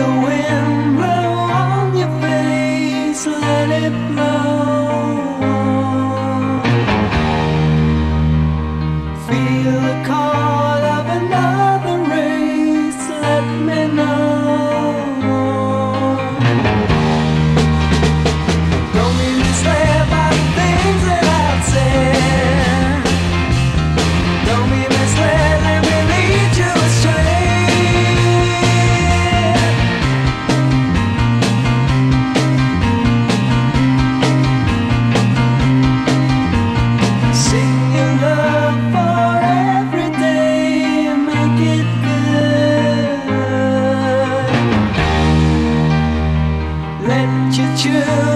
the wind blow on your face, let it blow. Feel you.